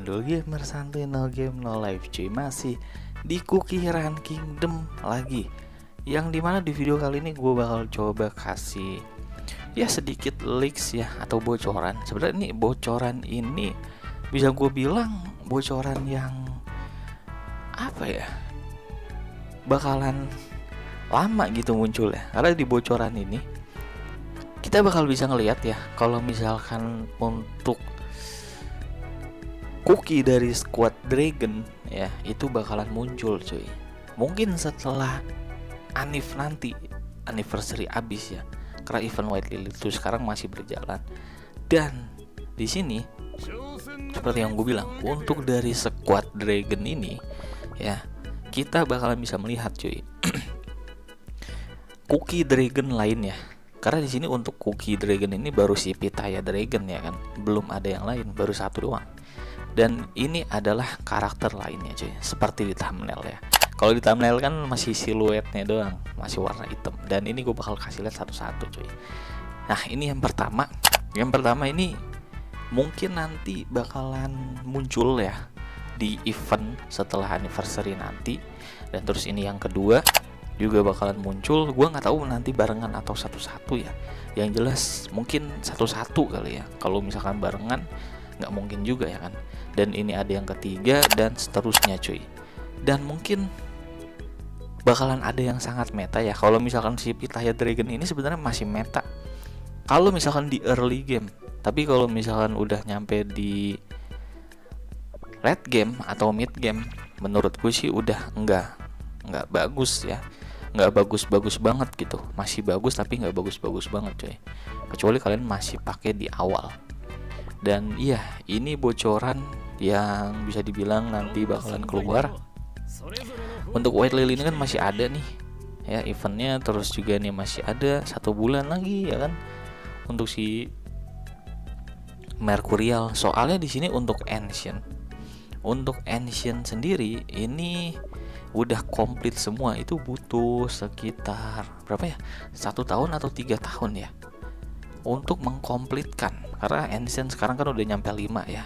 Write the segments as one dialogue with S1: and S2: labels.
S1: Mandul Gamer santuy no game no life cuy. Masih di Kukiran Kingdom lagi. Yang di mana di video kali ini gue bakal coba kasih Ya sedikit leaks ya atau bocoran. Sebenarnya ini bocoran ini Bisa gue bilang bocoran yang Apa ya Bakalan lama gitu muncul ya Karena di bocoran ini kita bakal bisa ngelihat ya kalau misalkan untuk cookie dari squad dragon ya itu bakalan muncul cuy. Mungkin setelah Anif nanti anniversary abis ya karena event White Lily itu sekarang masih berjalan. Dan di sini seperti yang gue bilang untuk dari squad dragon ini ya kita bakalan bisa melihat cuy. Cookie dragon lainnya karena di sini untuk cookie dragon ini baru si Pitaya dragon ya kan. Belum ada yang lain baru satu doang dan ini adalah karakter lainnya cuy. Seperti di thumbnail ya. Kalau di thumbnail kan masih siluetnya doang masih warna hitam. Dan ini gue bakal kasih lihat satu-satu cuy. Nah ini yang pertama. Yang pertama ini mungkin nanti bakalan muncul ya di event setelah anniversary nanti. Dan terus ini yang kedua juga bakalan muncul. Gue nggak tahu nanti barengan atau satu-satu ya. Yang jelas mungkin satu-satu kali ya. Kalau misalkan barengan nggak mungkin juga ya kan? Dan ini ada yang ketiga dan seterusnya cuy. Dan mungkin bakalan ada yang sangat meta ya. Kalau misalkan si Pitaya Dragon ini sebenarnya masih meta. Kalau misalkan di early game tapi kalau misalkan udah nyampe di late game atau mid game menurut gue sih udah enggak nggak bagus ya. Nggak bagus-bagus banget gitu. Masih bagus tapi nggak bagus-bagus banget cuy. Kecuali kalian masih pakai di awal dan iya ini bocoran yang bisa dibilang nanti bakalan keluar. Untuk White Lily ini kan masih ada nih ya eventnya. Terus juga nih masih ada satu bulan lagi ya kan? Untuk si Mercurial. Soalnya di sini untuk Ancient untuk Ancient sendiri ini udah komplit semua. Itu butuh sekitar berapa ya? Satu tahun atau tiga tahun ya untuk mengkomplitkan karena ancient sekarang kan udah nyampe 5 ya.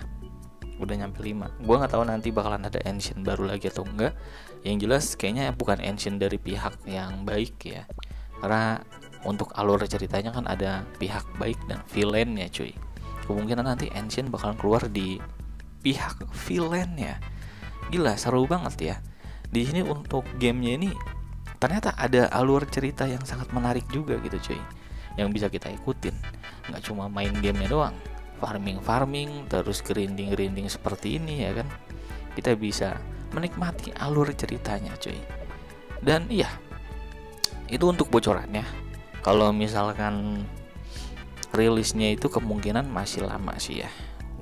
S1: Udah nyampe 5 gue nggak tahu nanti bakalan ada ancient baru lagi atau enggak. Yang jelas kayaknya bukan ancient dari pihak yang baik ya. Karena untuk alur ceritanya kan ada pihak baik dan villain ya cuy. Kemungkinan nanti ancient bakalan keluar di pihak villain ya gila seru banget ya. Di sini untuk gamenya ini ternyata ada alur cerita yang sangat menarik juga gitu cuy yang bisa kita ikutin. Nggak cuma main gamenya doang. Farming farming terus grinding grinding seperti ini ya kan? Kita bisa menikmati alur ceritanya cuy. Dan iya itu untuk bocorannya. Kalau misalkan rilisnya itu kemungkinan masih lama sih ya.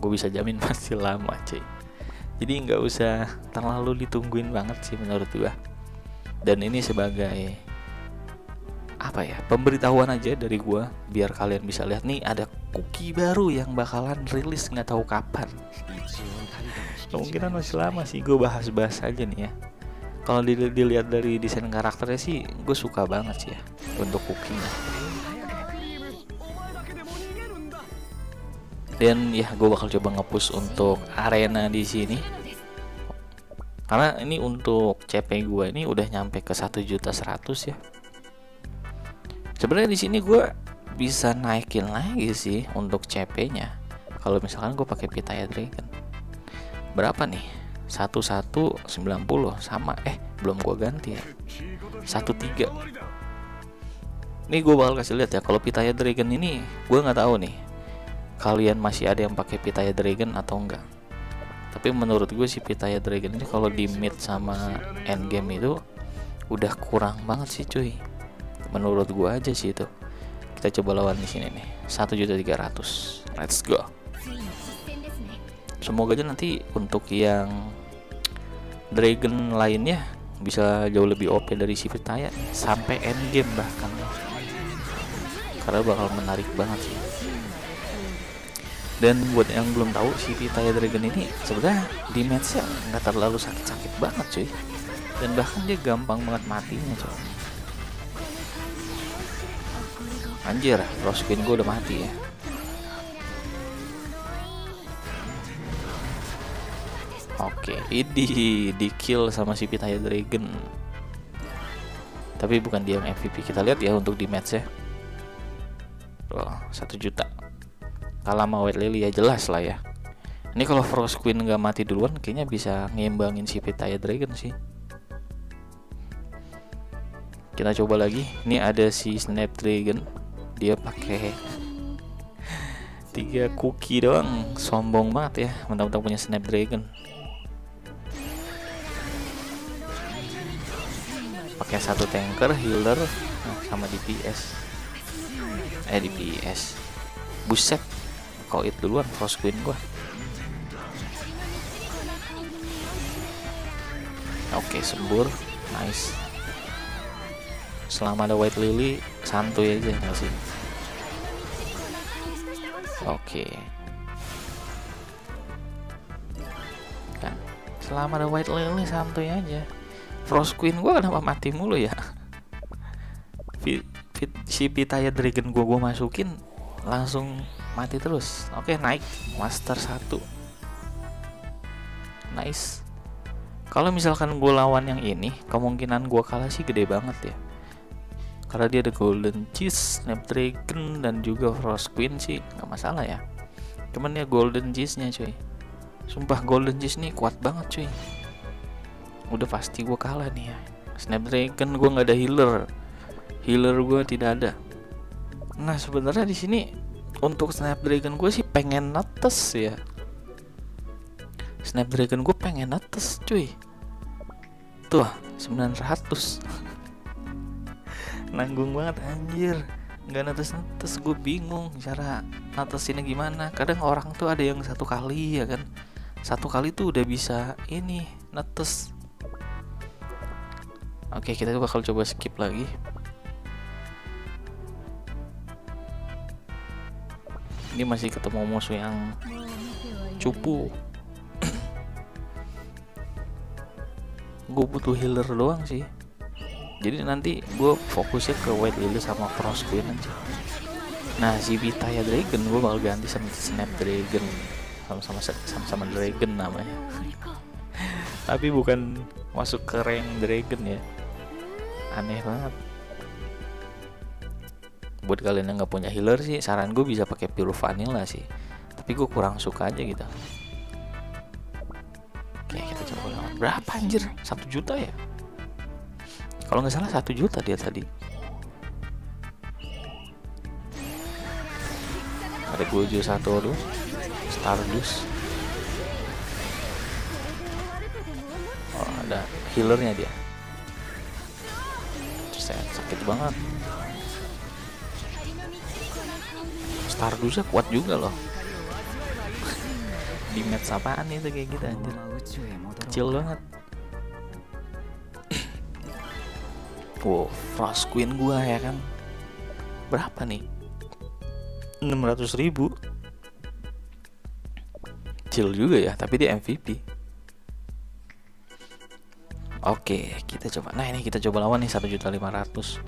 S1: Gue bisa jamin masih lama cuy. Jadi nggak usah terlalu ditungguin banget sih menurut gue dan ini sebagai apa ya pemberitahuan aja dari gua biar kalian bisa lihat. Nih ada cookie baru yang bakalan rilis nggak tahu kapan. Kemungkinan masih lama sih gue bahas-bahas aja nih ya. Kalau dilihat dari desain karakternya sih gue suka banget sih ya untuk cookienya. Dan ya gue bakal coba ngepush untuk arena di sini. Karena ini untuk CP gue ini udah nyampe ke satu juta seratus ya sebenarnya di sini gue bisa naikin lagi sih untuk CP-nya kalau misalkan gue pakai Pitaya Dragon. Berapa nih? 1190 sama. Eh belum gue ganti ya. 13 ini gue bakal kasih lihat ya kalau Pitaya Dragon ini gue nggak tahu nih kalian masih ada yang pakai Pitaya Dragon atau enggak tapi menurut gue si Pitaya Dragon ini kalau di mid sama end game itu udah kurang banget sih cuy menurut gue aja sih itu. Kita coba lawan di sini nih. Satu juta tiga ratus. Let's go. Semoga aja nanti untuk yang dragon lainnya bisa jauh lebih OP dari si Pitaya sampai end game bahkan. Karena bakal menarik banget sih. Dan buat yang belum tahu si Pitaya Dragon ini sebenarnya di matchnya nggak terlalu sakit-sakit banget cuy. Dan bahkan dia gampang banget matinya cuy Anjir, lost skin gue udah mati ya. Oke, ini di kill sama si Pitaya Dragon. Tapi bukan dia yang MVP. Kita lihat ya untuk di match ya. Oh, satu juta. Kalah sama White Lily ya jelas lah ya. Ini kalau Frost Queen nggak mati duluan, kayaknya bisa ngimbangin si Pitaya Dragon sih. Kita coba lagi. Ini ada si Snapdragon. Dia pakai tiga cookie doang. Sombong banget ya. Mentang-mentang punya Snapdragon. pakai satu tanker healer nah, sama DPS eh DPS buset kau it duluan frost queen gua oke sembur nice selama ada white lily santuy aja nggak sih oke. Kan selama ada white lily santuy aja. Frost Queen gue kenapa mati mulu ya? Fit, fit, si Pitaya Dragon gue gue masukin langsung mati terus. Oke naik. Master 1 nice. Kalau misalkan gue lawan yang ini kemungkinan gue kalah sih gede banget ya karena dia ada Golden Cheese, Snapdragon dan juga Frost Queen sih. Nggak masalah ya. Cuman ya Golden Cheese nya cuy. Sumpah Golden Cheese nih kuat banget cuy. Udah pasti gue kalah nih ya. Snapdragon gue nggak ada healer. Healer gue tidak ada. Nah sebenarnya di sini untuk Snapdragon gue sih pengen netes ya. Snapdragon gue pengen netes cuy. Tuh 900 nanggung banget anjir nggak netes netes gue bingung cara netesinnya gimana kadang orang tuh ada yang satu kali ya kan satu kali tuh udah bisa ini netes Oke, kita bakal coba skip lagi. Ini masih ketemu musuh yang cupu. gue butuh healer doang sih. Jadi nanti gue fokusnya ke White Lily sama Frost Queen aja. Nah, si Vitaya Dragon gue bakal ganti sama Snap Dragon. Sama-sama sama-sama Dragon namanya. Tapi bukan masuk ke rank Dragon ya. Aneh banget. Buat kalian yang nggak punya healer sih saran gue bisa pakai pure vanilla sih. Tapi gue kurang suka aja gitu. Oke kita coba lawan. Berapa anjir? Satu juta ya kalau nggak salah satu juta dia tadi. Ada Gojo satu tuh Stardust oh ada healernya dia. Sakit banget. Stardustnya kuat juga loh. Di match apaan itu kayak gitu anjir. Kecil banget wow Frost Queen gua ya kan berapa nih 600 ribu kecil juga ya tapi dia MVP Oke, kita coba. Nah ini kita coba lawan nih satu juta lima ratus.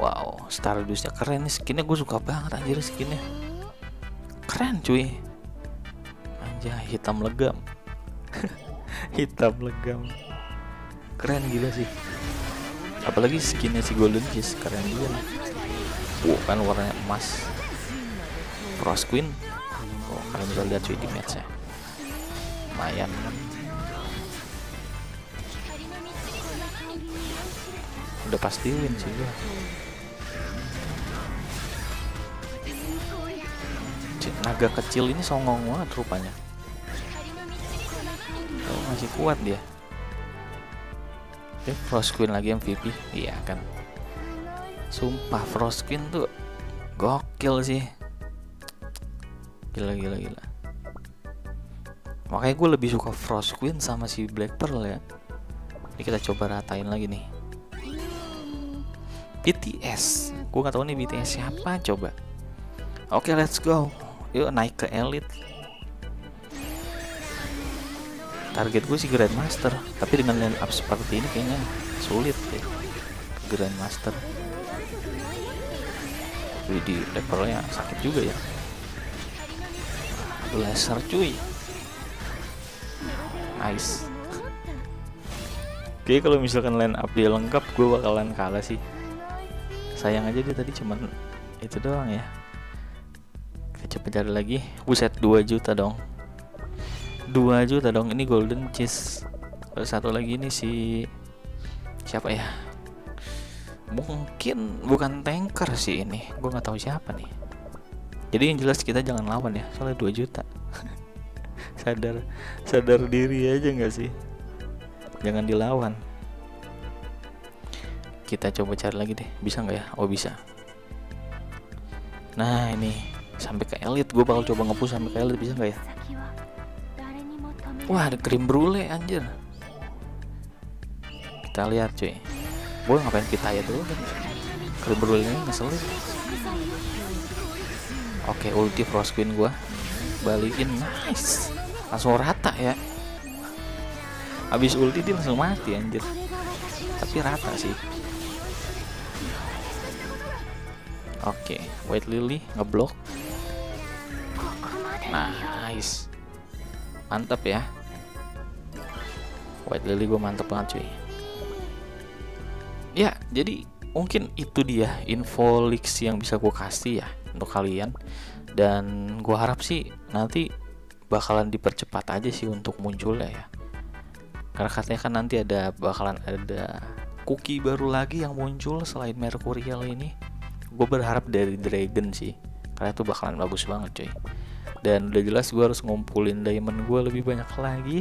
S1: Wow, Stardustnya keren nih skinnya. Gue suka banget anjir skinnya. Keren cuy. Anjay, hitam legam. hitam legam. Keren gila sih. Apalagi skinnya si Golden Kiss keren juga nih. Wow, kan warnanya emas. Frost Queen. Oh, kalian bisa lihat cuy di matchnya. Lumayan udah pasti win sih gua naga kecil ini songong banget rupanya oh, masih kuat dia Oke, Frost Queen lagi MVP iya kan. Sumpah Frost Queen tuh gokil sih. Gila gila gila. Makanya gue lebih suka Frost Queen sama si Black Pearl ya. Ini kita coba ratain lagi nih. BTS gue gak tahu nih BTS siapa coba. Oke okay, let's go. Yuk naik ke elite target gue sih Grandmaster tapi dengan line up seperti ini kayaknya sulit deh. Grandmaster. Wih di levelnya sakit juga ya. Blaster cuy. Nice. Oke kalau misalkan line up dia lengkap gue bakalan kalah sih. Sayang aja dia tadi cuman itu doang ya. Kita coba cari lagi. Buset 2 juta dong 2 juta dong ini golden cheese Satu lagi ini si Siapa ya? Mungkin bukan tanker sih ini Gue nggak tahu siapa nih. Jadi yang jelas kita jangan lawan ya Soalnya 2 juta. Sadar Sadar diri aja nggak sih? Jangan dilawan. Kita coba cari lagi deh bisa nggak ya? Oh bisa. Nah ini sampai ke elit gue bakal coba ngepush sampai ke elit bisa nggak ya wah ada krim brulee anjir. Kita lihat cuy. Gue ngapain kita ya dulu kan krim brulee ini ngeselin. Oke ulti frost queen gue balikin nice. Langsung rata ya. Habis ulti dia langsung mati anjir. Tapi rata sih. Oke white lily ngeblok. Nice mantap ya. White lily gue mantep banget cuy. Ya jadi mungkin itu dia info leaks yang bisa gue kasih ya untuk kalian. Dan gue harap sih nanti bakalan dipercepat aja sih untuk munculnya ya. Karena katanya kan nanti ada bakalan ada cookie baru lagi yang muncul selain Mercurial ini. Gue berharap dari Dragon sih. Karena itu bakalan bagus banget cuy dan udah jelas gue harus ngumpulin diamond gue lebih banyak lagi